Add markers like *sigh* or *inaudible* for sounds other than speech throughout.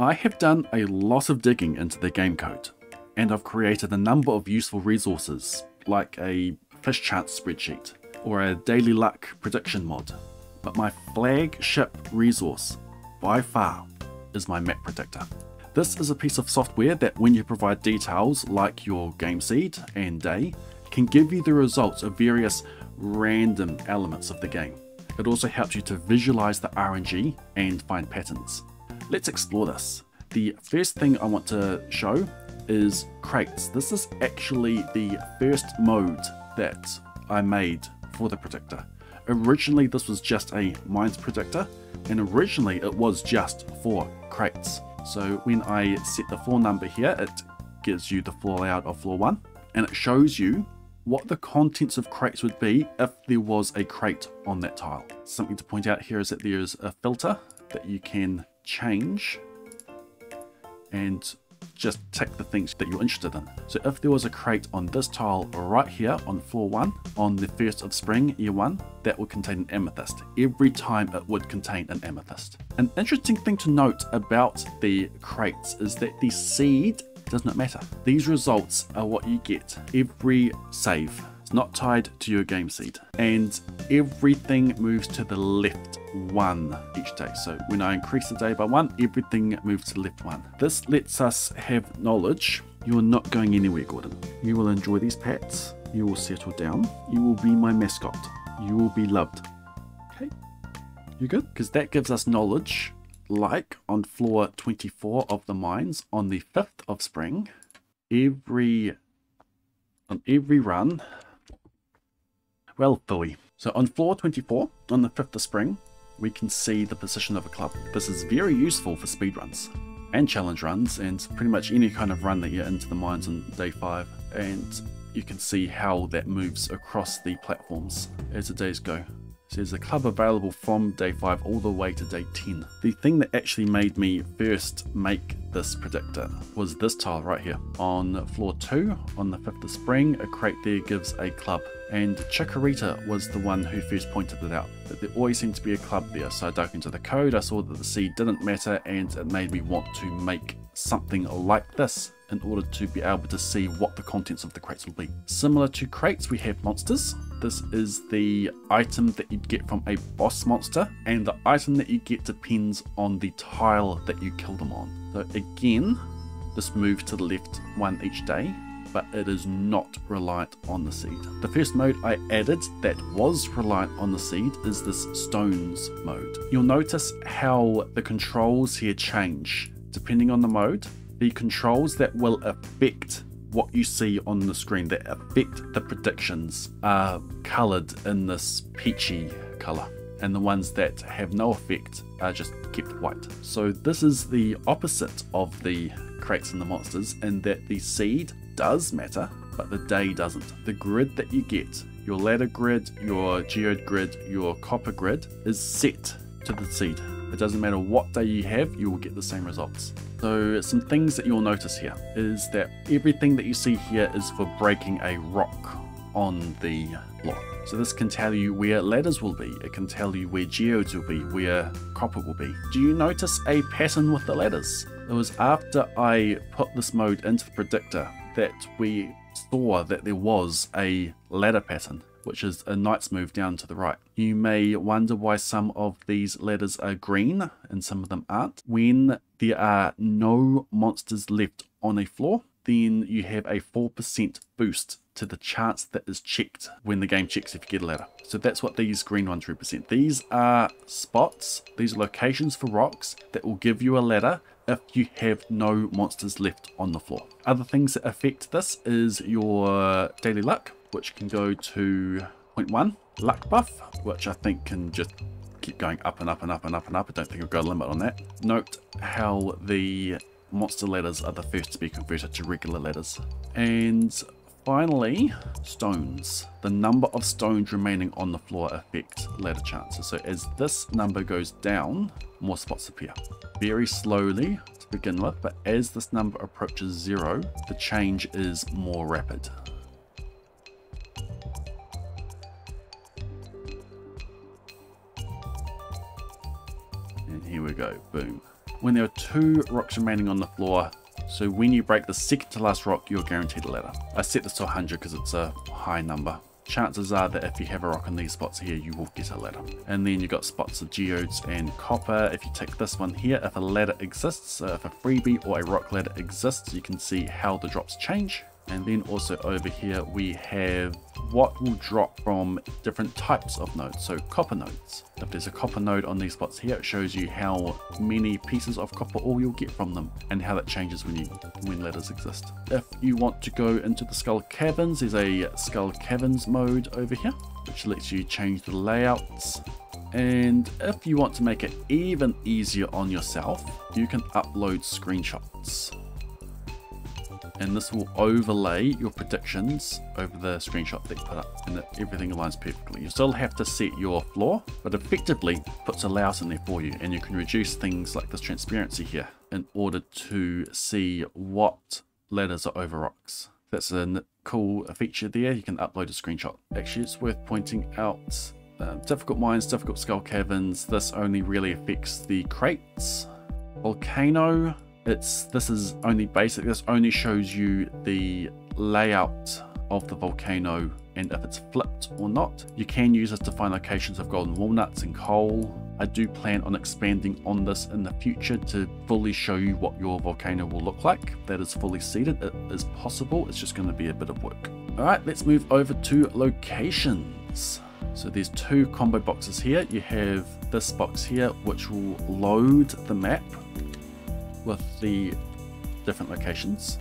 I have done a lot of digging into the game code, and I've created a number of useful resources, like a fish chance spreadsheet, or a daily luck prediction mod. But my flagship resource, by far, is my map predictor. This is a piece of software that when you provide details like your game seed and day, can give you the results of various random elements of the game. It also helps you to visualize the RNG and find patterns. Let's explore this. The first thing I want to show is crates. This is actually the first mode that I made for the predictor. Originally this was just a mines predictor and originally it was just for crates. So when I set the floor number here it gives you the floor layout of floor 1 and it shows you what the contents of crates would be if there was a crate on that tile. Something to point out here is that there's a filter that you can change and just tick the things that you're interested in. So if there was a crate on this tile right here on floor 1 on the 1st of spring year 1 that would contain an amethyst. Every time it would contain an amethyst. An interesting thing to note about the crates is that the seed does not matter. These results are what you get every save. It's not tied to your game seed. And everything moves to the left one each day. So when I increase the day by one, everything moves to the left one. This lets us have knowledge. You are not going anywhere, Gordon. You will enjoy these pets. You will settle down. You will be my mascot. You will be loved. Okay? You good? Because that gives us knowledge like on floor 24 of the mines on the 5th of spring, every on every run, well, Philly. So on floor 24, on the 5th of spring, we can see the position of a club. This is very useful for speed runs and challenge runs and pretty much any kind of run that you're into the mines on day 5 and you can see how that moves across the platforms as the days go says a club available from day 5 all the way to day 10. The thing that actually made me first make this predictor was this tile right here. On floor 2, on the 5th of spring, a crate there gives a club. And Chikorita was the one who first pointed it out, that there always seemed to be a club there. So I dug into the code, I saw that the seed didn't matter, and it made me want to make something like this in order to be able to see what the contents of the crates will be. Similar to crates, we have monsters. This is the item that you'd get from a boss monster, and the item that you get depends on the tile that you kill them on. So again, this moves to the left one each day, but it is not reliant on the seed. The first mode I added that was reliant on the seed is this stones mode. You'll notice how the controls here change depending on the mode the controls that will affect what you see on the screen that affect the predictions are coloured in this peachy colour and the ones that have no effect are just kept white. So this is the opposite of the crates and the monsters in that the seed does matter but the day doesn't. The grid that you get, your ladder grid, your geode grid, your copper grid is set to the seed. It doesn't matter what day you have, you will get the same results. So some things that you'll notice here is that everything that you see here is for breaking a rock on the block. So this can tell you where ladders will be, it can tell you where geodes will be, where copper will be. Do you notice a pattern with the ladders? It was after I put this mode into the predictor that we saw that there was a ladder pattern which is a knight's move down to the right. You may wonder why some of these ladders are green and some of them aren't. When there are no monsters left on a floor, then you have a 4% boost to the chance that is checked when the game checks if you get a ladder. So that's what these green ones represent. These are spots, these are locations for rocks that will give you a ladder if you have no monsters left on the floor. Other things that affect this is your daily luck which can go to 0.1. Luck buff, which I think can just keep going up and up and up and up and up. I don't think I've got a limit on that. Note how the monster ladders are the first to be converted to regular ladders. And finally, stones. The number of stones remaining on the floor affect ladder chances. So as this number goes down, more spots appear. Very slowly to begin with, but as this number approaches zero, the change is more rapid. Here we go, boom. when there are two rocks remaining on the floor, so when you break the second to last rock, you're guaranteed a ladder. I set this to 100 because it's a high number. Chances are that if you have a rock in these spots here, you will get a ladder. And then you've got spots of geodes and copper. If you tick this one here, if a ladder exists, so if a freebie or a rock ladder exists, you can see how the drops change. And then also over here we have what will drop from different types of nodes, so copper nodes. If there's a copper node on these spots here, it shows you how many pieces of copper ore you'll get from them and how that changes when you when ladders exist. If you want to go into the Skull Caverns, there's a Skull Caverns mode over here, which lets you change the layouts and if you want to make it even easier on yourself, you can upload screenshots and this will overlay your predictions over the screenshot that you put up and that everything aligns perfectly. You still have to set your floor, but effectively puts a layout in there for you and you can reduce things like this transparency here in order to see what ladders are over rocks. That's a cool feature there. You can upload a screenshot. Actually, it's worth pointing out um, difficult mines, difficult skull caverns. This only really affects the crates. Volcano, it's this is only basic. This only shows you the layout of the volcano and if it's flipped or not. You can use this to find locations of golden walnuts and coal. I do plan on expanding on this in the future to fully show you what your volcano will look like. That is fully seeded. It is possible. It's just going to be a bit of work. All right, let's move over to locations. So there's two combo boxes here. You have this box here, which will load the map with the different locations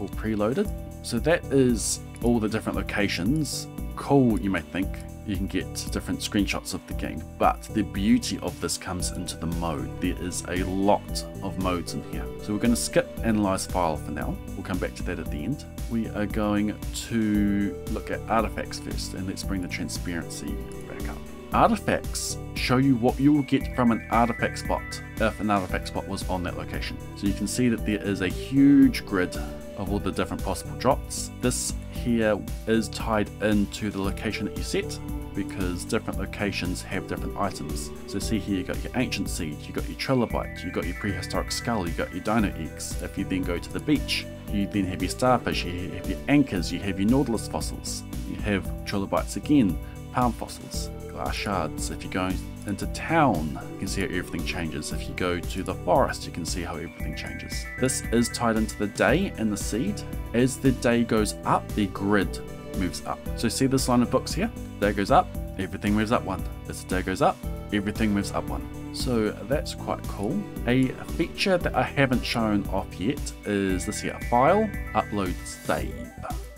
all preloaded. So that is all the different locations. Cool, you may think. You can get different screenshots of the game, but the beauty of this comes into the mode. There is a lot of modes in here. So we're going to skip analyze file for now. We'll come back to that at the end. We are going to look at artifacts first, and let's bring the transparency back up. Artifacts show you what you will get from an artifact spot if an artifact spot was on that location. So you can see that there is a huge grid of all the different possible drops. This here is tied into the location that you set because different locations have different items. So see here you got your ancient seed, you got your trilobite, you got your prehistoric skull, you got your dino eggs. If you then go to the beach, you then have your starfish, you have your anchors, you have your nautilus fossils, you have trilobites again, palm fossils glass shards. If you go into town, you can see how everything changes. If you go to the forest, you can see how everything changes. This is tied into the day and the seed. As the day goes up, the grid moves up. So see this line of books here? Day goes up, everything moves up one. As the day goes up, everything moves up one. So that's quite cool. A feature that I haven't shown off yet is this here, file, upload, save.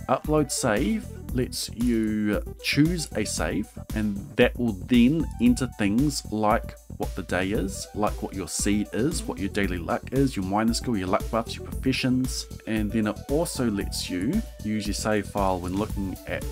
Upload save lets you choose a save and that will then enter things like what the day is, like what your seed is, what your daily luck is, your minor skill, your luck buffs, your professions, and then it also lets you use your save file when looking at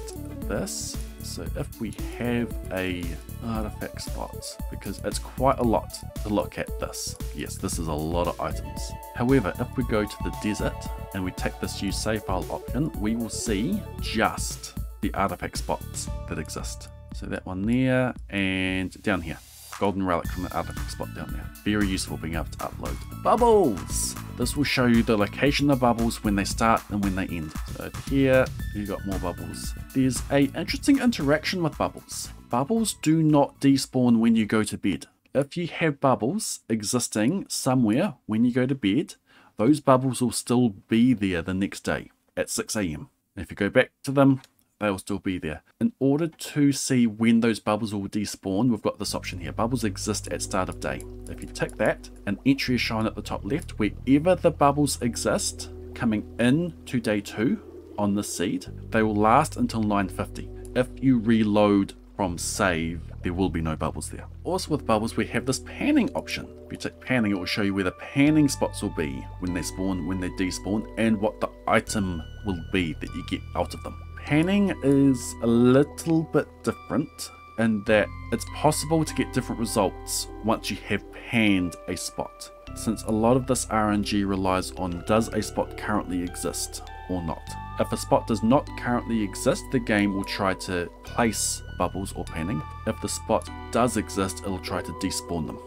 this. So if we have a artifact spots, because it's quite a lot to look at this. Yes, this is a lot of items. However, if we go to the desert and we take this use save file option, we will see just the artifact spots that exist. So that one there and down here. Golden relic from the artifact spot down there. Very useful being able to upload. Bubbles! This will show you the location of bubbles when they start and when they end. So here, you got more bubbles. There's a interesting interaction with bubbles. Bubbles do not despawn when you go to bed. If you have bubbles existing somewhere when you go to bed, those bubbles will still be there the next day at 6am. If you go back to them, they'll still be there. In order to see when those bubbles will despawn, we've got this option here. Bubbles exist at start of day. If you tick that, an entry is shown at the top left. Wherever the bubbles exist, coming in to day two on the seed, they will last until 950. If you reload from save, there will be no bubbles there. Also with bubbles, we have this panning option. If you take panning, it will show you where the panning spots will be when they spawn, when they despawn, and what the item will be that you get out of them. Panning is a little bit different in that it's possible to get different results once you have panned a spot, since a lot of this RNG relies on does a spot currently exist or not. If a spot does not currently exist, the game will try to place bubbles or panning. If the spot does exist, it'll try to despawn them.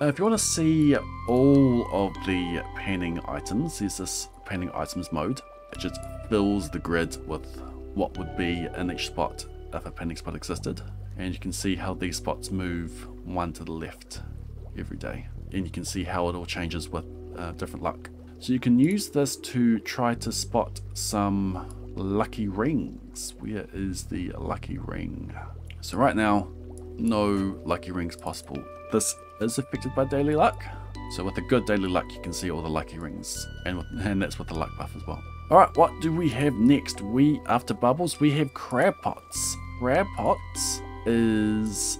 If you want to see all of the panning items, there's this panning items mode. It just fills the grid with what would be in each spot if a panning spot existed. And you can see how these spots move one to the left every day. And you can see how it all changes with uh, different luck. So you can use this to try to spot some lucky rings. Where is the lucky ring? So right now, no lucky rings possible. This is affected by daily luck. So with a good daily luck, you can see all the lucky rings, and, with, *laughs* and that's with the luck buff as well. Alright, what do we have next? We, after bubbles, we have crab pots. Crab pots is...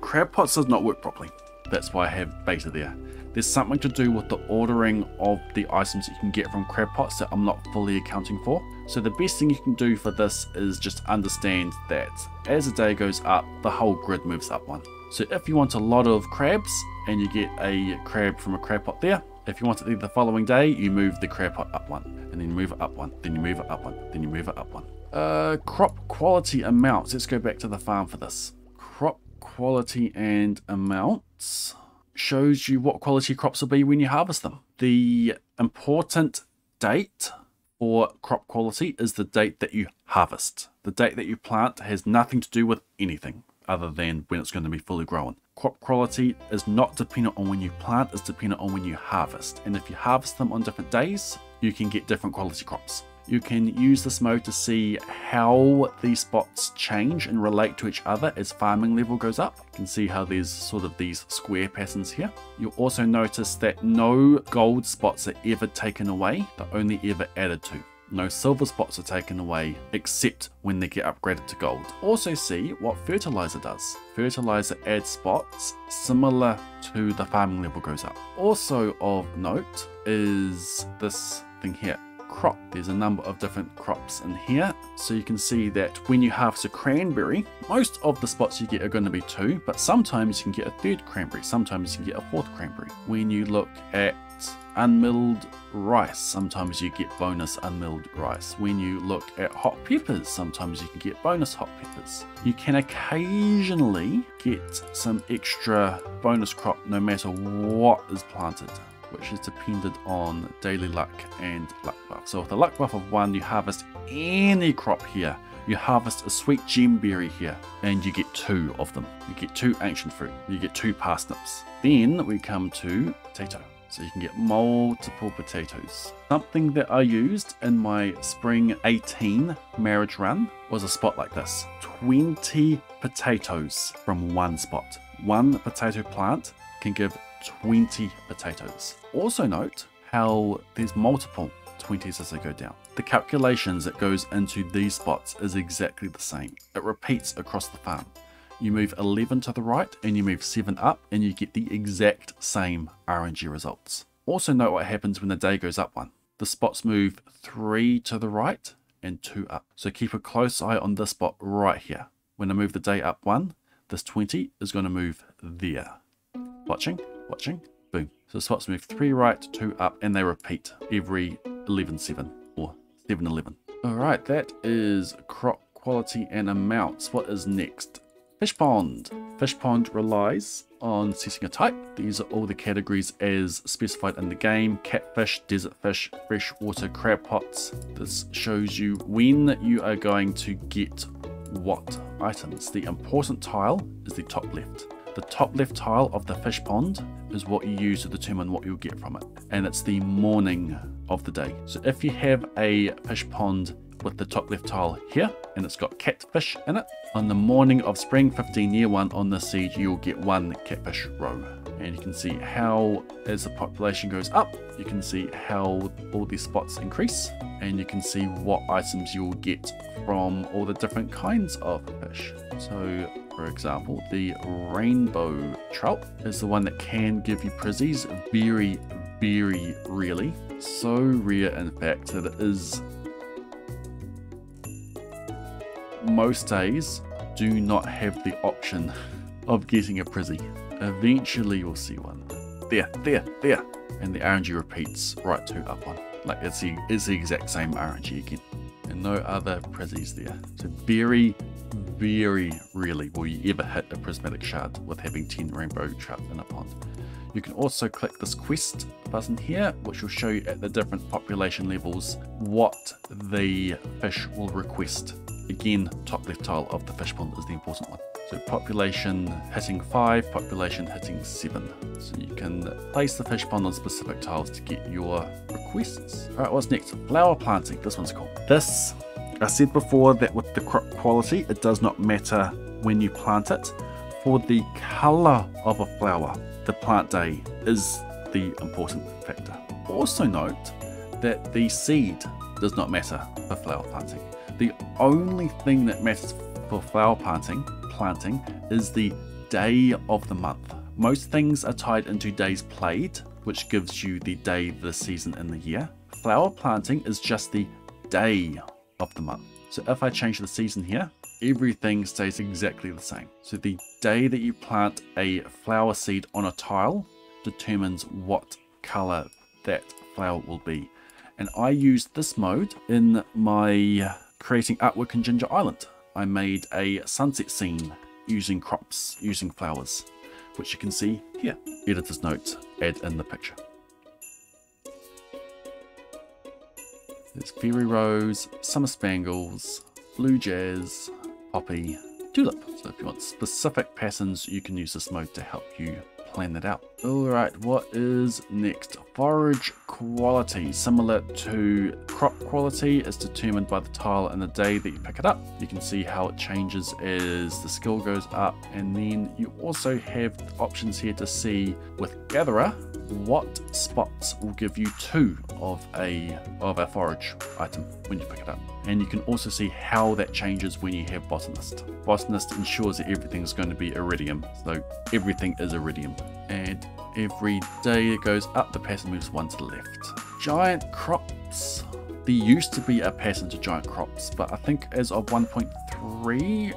Crab pots does not work properly. That's why I have beta there. There's something to do with the ordering of the items that you can get from crab pots that I'm not fully accounting for. So the best thing you can do for this is just understand that as the day goes up, the whole grid moves up one. So if you want a lot of crabs and you get a crab from a crab pot there, if you want it the following day, you move the crab pot up one, and then you move it up one, then you move it up one, then you move it up one. Uh, crop quality amounts. Let's go back to the farm for this. Crop quality and amounts shows you what quality crops will be when you harvest them. The important date for crop quality is the date that you harvest. The date that you plant has nothing to do with anything other than when it's going to be fully grown. Crop quality is not dependent on when you plant, it's dependent on when you harvest. And if you harvest them on different days, you can get different quality crops. You can use this mode to see how these spots change and relate to each other as farming level goes up. You can see how there's sort of these square patterns here. You'll also notice that no gold spots are ever taken away, they're only ever added to. No silver spots are taken away except when they get upgraded to gold. Also see what fertilizer does. Fertilizer adds spots similar to the farming level goes up. Also of note is this thing here crop. There's a number of different crops in here. So you can see that when you harvest a cranberry, most of the spots you get are going to be two, but sometimes you can get a third cranberry, sometimes you can get a fourth cranberry. When you look at unmilled rice, sometimes you get bonus unmilled rice. When you look at hot peppers, sometimes you can get bonus hot peppers. You can occasionally get some extra bonus crop no matter what is planted which is dependent on daily luck and luck buff. So with a luck buff of 1, you harvest any crop here. You harvest a sweet gemberry here, and you get two of them. You get two ancient fruit, you get two parsnips. Then we come to potato. So you can get multiple potatoes. Something that I used in my spring 18 marriage run was a spot like this. 20 potatoes from one spot. One potato plant can give 20 potatoes. Also note how there's multiple 20s as they go down. The calculations that goes into these spots is exactly the same. It repeats across the farm. You move 11 to the right and you move 7 up and you get the exact same RNG results. Also note what happens when the day goes up one. The spots move 3 to the right and 2 up. So keep a close eye on this spot right here. When I move the day up 1, this 20 is going to move there. Watching? Watching? Boom. So spots move 3 right, 2 up, and they repeat every 11-7 or 7-11. Alright, that is crop quality and amounts. What is next? Fish pond. Fish pond relies on setting a type. These are all the categories as specified in the game. Catfish, desert fish, freshwater crab pots. This shows you when you are going to get what items. The important tile is the top left. The top left tile of the fish pond is what you use to determine what you'll get from it. And it's the morning of the day. So if you have a fish pond with the top left tile here and it's got catfish in it, on the morning of spring 15 year one on the seed you'll get one catfish roe. And you can see how as the population goes up, you can see how all these spots increase and you can see what items you'll get from all the different kinds of fish. So for example, the rainbow trout is the one that can give you prizzies very, very rarely. So rare, in fact, that it is most days do not have the option of getting a prizzy. Eventually you'll see one. There, there, there. And the RNG repeats right to up one. Like it's the, it's the exact same RNG again. And no other prizzies there. So very, very rarely will you ever hit a prismatic shard with having 10 rainbow trout in a pond. You can also click this quest button here, which will show you at the different population levels what the fish will request. Again, top left tile of the fish pond is the important one. So population hitting 5, population hitting 7. So you can place the fish pond on specific tiles to get your requests. Alright, what's next? Flower planting. This one's cool. This, I said before that with the crop quality, it does not matter when you plant it. For the colour of a flower, the plant day is the important factor. Also note that the seed does not matter for flower planting. The only thing that matters for flower planting, planting is the day of the month. Most things are tied into days played, which gives you the day, the season, and the year. Flower planting is just the day of the month. So if I change the season here, everything stays exactly the same. So the day that you plant a flower seed on a tile determines what color that flower will be. And I used this mode in my creating artwork in Ginger Island. I made a sunset scene using crops, using flowers, which you can see here. Editor's note, add in the picture. There's Fairy Rose, Summer Spangles, Blue Jazz, Poppy, Tulip. So if you want specific patterns, you can use this mode to help you plan that out. Alright, what is next? Forage quality, similar to crop quality, is determined by the tile and the day that you pick it up. You can see how it changes as the skill goes up, and then you also have options here to see with Gatherer what spots will give you two of a of a forage item when you pick it up. And you can also see how that changes when you have botanist. Botanist ensures that everything's going to be iridium so everything is iridium. And every day it goes up the pattern moves one to the left. Giant crops. There used to be a pattern to giant crops but i think as of 1.3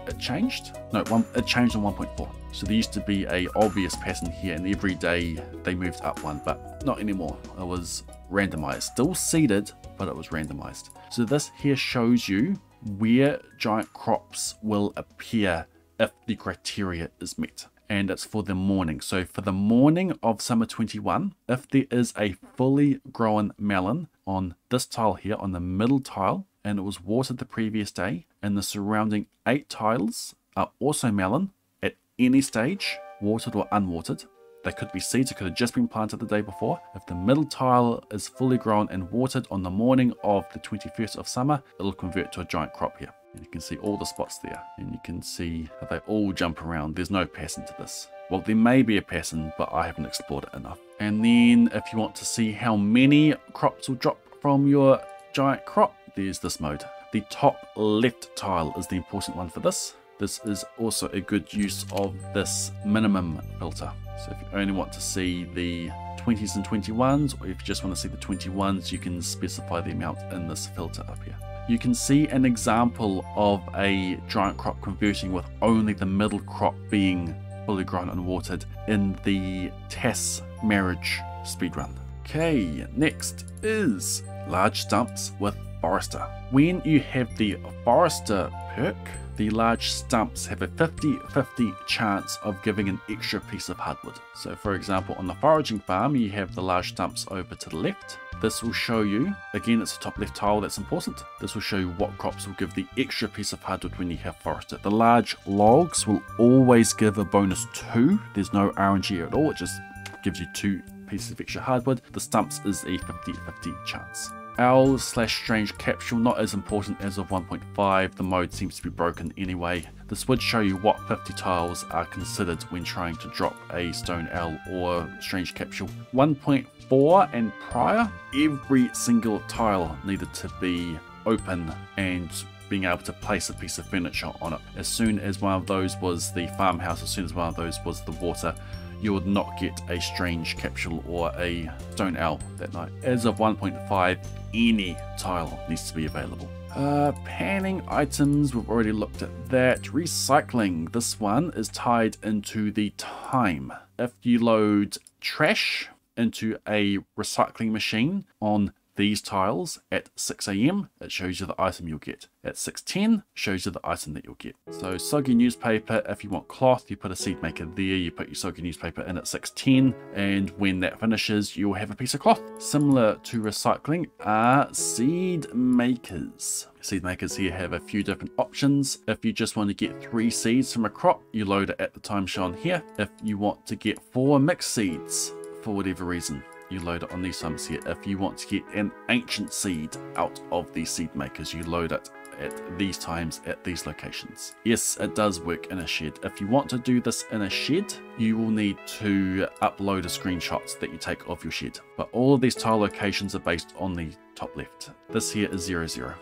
it changed no one it changed on 1.4 so there used to be a obvious pattern here and every day they moved up one, but not anymore. It was randomized. Still seeded, but it was randomized. So this here shows you where giant crops will appear if the criteria is met. And it's for the morning. So for the morning of summer 21, if there is a fully grown melon on this tile here, on the middle tile, and it was watered the previous day, and the surrounding eight tiles are also melon, at any stage, watered or unwatered. They could be seeds that could have just been planted the day before. If the middle tile is fully grown and watered on the morning of the 21st of summer, it'll convert to a giant crop here. And you can see all the spots there and you can see how they all jump around. There's no pattern to this. Well, there may be a pattern, but I haven't explored it enough. And then if you want to see how many crops will drop from your giant crop, there's this mode. The top left tile is the important one for this. This is also a good use of this minimum filter. So if you only want to see the 20s and 21s, or if you just want to see the 21s, you can specify the amount in this filter up here. You can see an example of a giant crop converting with only the middle crop being fully grown and watered in the TAS marriage speedrun. Okay, next is large stumps with Forester. When you have the Forester perk, the large stumps have a 50-50 chance of giving an extra piece of hardwood. So for example, on the foraging farm, you have the large stumps over to the left. This will show you, again it's the top left tile that's important, this will show you what crops will give the extra piece of hardwood when you have Forester. The large logs will always give a bonus 2, there's no RNG at all, it just gives you 2 pieces of extra hardwood. The stumps is a 50-50 chance. Owl slash Strange Capsule, not as important as of 1.5, the mode seems to be broken anyway. This would show you what 50 tiles are considered when trying to drop a Stone Owl or Strange Capsule. 1.4 and prior, every single tile needed to be open and being able to place a piece of furniture on it. As soon as one of those was the farmhouse, as soon as one of those was the water, you would not get a strange capsule or a stone owl that night. As of 1.5, any tile needs to be available. Uh, panning items, we've already looked at that. Recycling, this one is tied into the time. If you load trash into a recycling machine on these tiles at 6am, it shows you the item you'll get. At 6.10, shows you the item that you'll get. So soggy newspaper, if you want cloth, you put a seed maker there, you put your soggy newspaper in at 6.10, and when that finishes, you'll have a piece of cloth. Similar to recycling are seed makers. Seed makers here have a few different options. If you just want to get three seeds from a crop, you load it at the time shown here. If you want to get four mixed seeds, for whatever reason, you load it on these times here. If you want to get an ancient seed out of these seed makers, you load it at these times at these locations. Yes, it does work in a shed. If you want to do this in a shed, you will need to upload a screenshot that you take of your shed. But all of these tile locations are based on the top left. This here is 00. 0.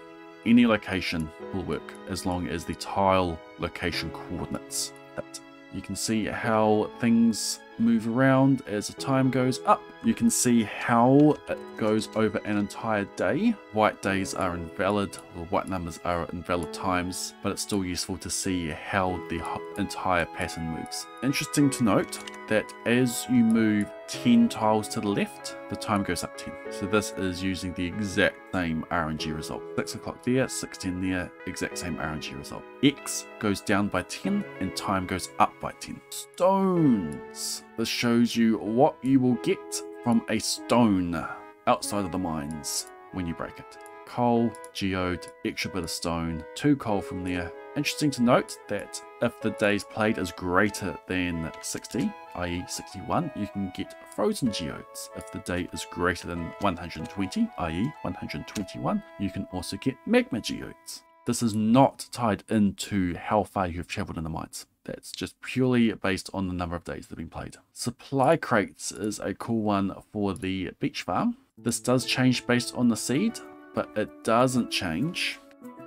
Any location will work as long as the tile location coordinates hit. You can see how things move around as the time goes up. You can see how it goes over an entire day. White days are invalid, or white numbers are invalid times, but it's still useful to see how the entire pattern moves. Interesting to note that as you move 10 tiles to the left, the time goes up 10. So this is using the exact same RNG result. 6 o'clock there, 16 there, exact same RNG result. X goes down by 10 and time goes up by 10. Stones. This shows you what you will get from a stone outside of the mines when you break it. Coal, geode, extra bit of stone, two coal from there. Interesting to note that if the days played is greater than 60, i.e. 61, you can get frozen geodes. If the day is greater than 120, i.e. 121, you can also get magma geodes. This is not tied into how far you have traveled in the mines. That's just purely based on the number of days that have been played. Supply crates is a cool one for the beach farm. This does change based on the seed, but it doesn't change.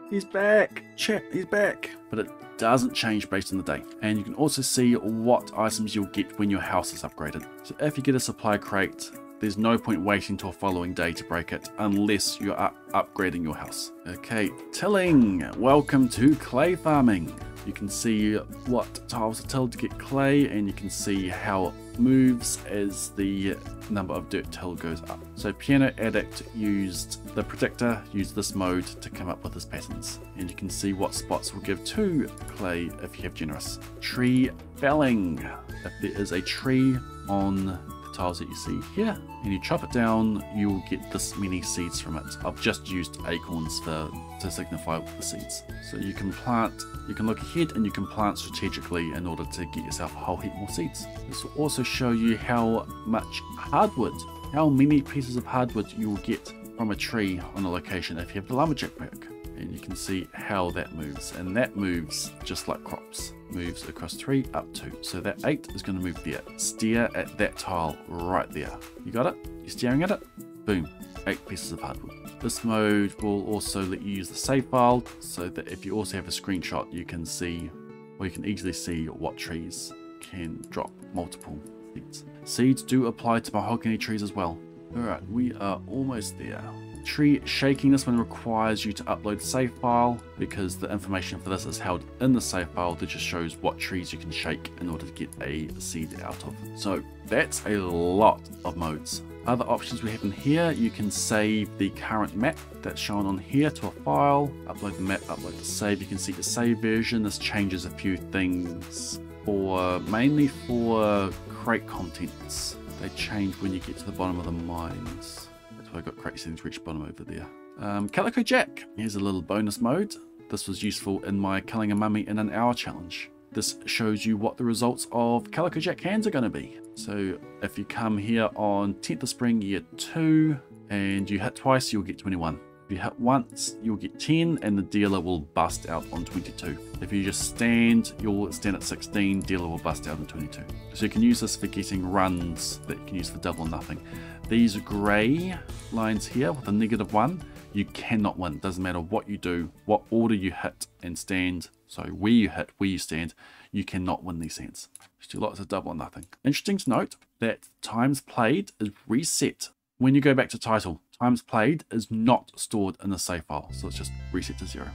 He's back! Chat, he's back! But it doesn't change based on the day. And you can also see what items you'll get when your house is upgraded. So if you get a supply crate, there's no point waiting till following day to break it unless you're up upgrading your house. Okay, tilling. Welcome to clay farming. You can see what tiles are tilled to get clay and you can see how it moves as the number of dirt till goes up. So Piano Addict used the predictor, used this mode to come up with his patterns. And you can see what spots will give to clay if you have generous. Tree felling. If there is a tree on tiles that you see here. And you chop it down you'll get this many seeds from it. I've just used acorns for to signify the seeds. So you can plant you can look ahead and you can plant strategically in order to get yourself a whole heap more seeds. This will also show you how much hardwood how many pieces of hardwood you will get from a tree on a location if you have the lumberjack perk and you can see how that moves. And that moves just like crops moves across three up two. So that eight is going to move there. Steer at that tile right there. You got it? You're staring at it? Boom eight pieces of hardwood. This mode will also let you use the save file so that if you also have a screenshot you can see or you can easily see what trees can drop multiple seeds. Seeds do apply to mahogany trees as well. All right we are almost there tree shaking. This one requires you to upload save file because the information for this is held in the save file that just shows what trees you can shake in order to get a seed out of. So that's a lot of modes. Other options we have in here, you can save the current map that's shown on here to a file, upload the map, upload the save. You can see the save version. This changes a few things for mainly for crate contents. They change when you get to the bottom of the mines. I got crate settings reach bottom over there. Um, Calico Jack. Here's a little bonus mode. This was useful in my killing a mummy in an hour challenge. This shows you what the results of Calico Jack hands are going to be. So if you come here on 10th of spring year 2 and you hit twice, you'll get 21. If you hit once, you'll get 10 and the dealer will bust out on 22. If you just stand, you'll stand at 16, dealer will bust out on 22. So you can use this for getting runs that you can use for double or nothing. These grey lines here with a negative one, you cannot win. Doesn't matter what you do, what order you hit and stand, so where you hit, where you stand, you cannot win these hands. Just do lots of double or nothing. Interesting to note that times played is reset when you go back to title. Times played is not stored in the save file, so it's just reset to zero.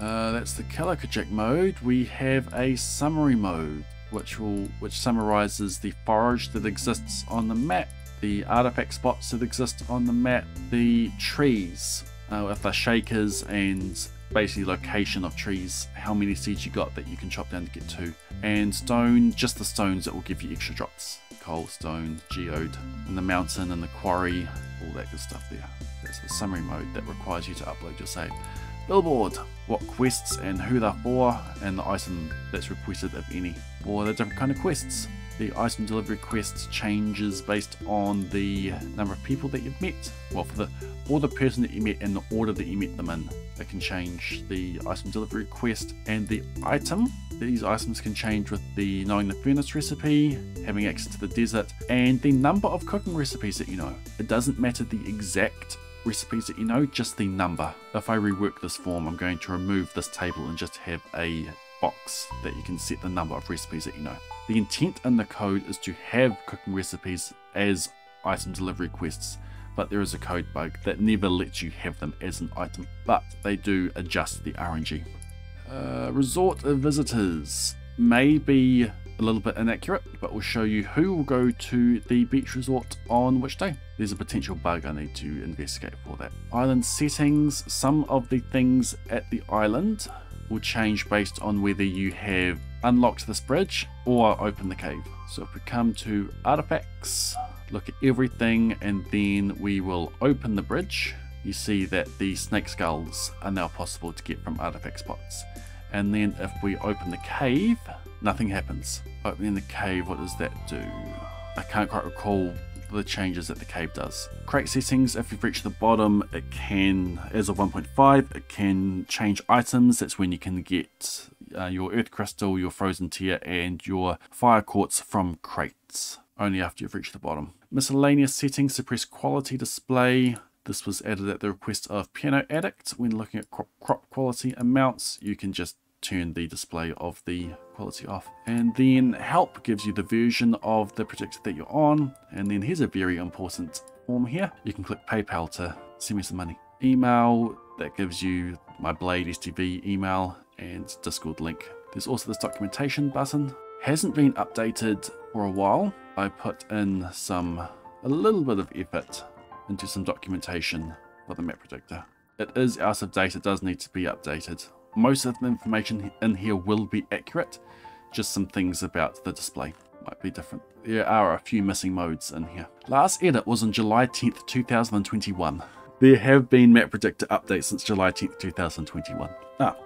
Uh, that's the Calico Jack mode. We have a summary mode, which will which summarizes the forage that exists on the map the artifact spots that exist on the map, the trees uh, with the shakers and basically location of trees, how many seeds you got that you can chop down to get to, and stone, just the stones that will give you extra drops. Coal, stone, geode, and the mountain and the quarry, all that good stuff there. That's the summary mode that requires you to upload your save. Billboard, what quests and who they're for, and the item that's requested if any, or the different kind of quests. The item delivery quest changes based on the number of people that you've met. Well, for the or the person that you met and the order that you met them in. It can change the item delivery quest and the item. These items can change with the knowing the furnace recipe, having access to the desert, and the number of cooking recipes that you know. It doesn't matter the exact recipes that you know, just the number. If I rework this form, I'm going to remove this table and just have a box that you can set the number of recipes that you know. The intent in the code is to have cooking recipes as item delivery quests, but there is a code bug that never lets you have them as an item, but they do adjust the RNG. Uh, resort of visitors may be a little bit inaccurate, but we'll show you who will go to the beach resort on which day. There's a potential bug I need to investigate for that. Island settings, some of the things at the island will change based on whether you have unlocked this bridge or open the cave. So if we come to artifacts, look at everything and then we will open the bridge. You see that the snake skulls are now possible to get from artifact spots. And then if we open the cave, nothing happens. Opening the cave, what does that do? I can't quite recall the changes that the cave does. Crate settings, if you've reached the bottom, it can, as of 1.5, it can change items. That's when you can get uh, your earth crystal, your frozen tear, and your fire quartz from crates, only after you've reached the bottom. Miscellaneous settings, suppress quality display. This was added at the request of Piano Addict. When looking at crop, crop quality amounts, you can just turn the display of the quality off. And then help gives you the version of the project that you're on. And then here's a very important form here. You can click PayPal to send me some money. Email, that gives you my Blade STV email and Discord link. There's also this documentation button. Hasn't been updated for a while. I put in some, a little bit of effort into some documentation for the map predictor. It is out of date, it does need to be updated. Most of the information in here will be accurate, just some things about the display might be different. There are a few missing modes in here. Last edit was on July 10th, 2021. There have been map predictor updates since July 10th, 2021. Ah,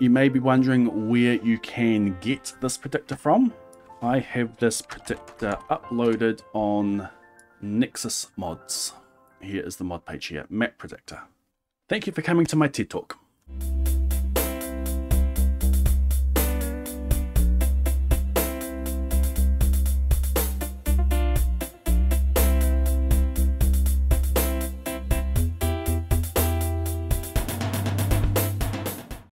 you may be wondering where you can get this predictor from. I have this predictor uploaded on Nexus Mods. Here is the mod page here, Map Predictor. Thank you for coming to my TED Talk.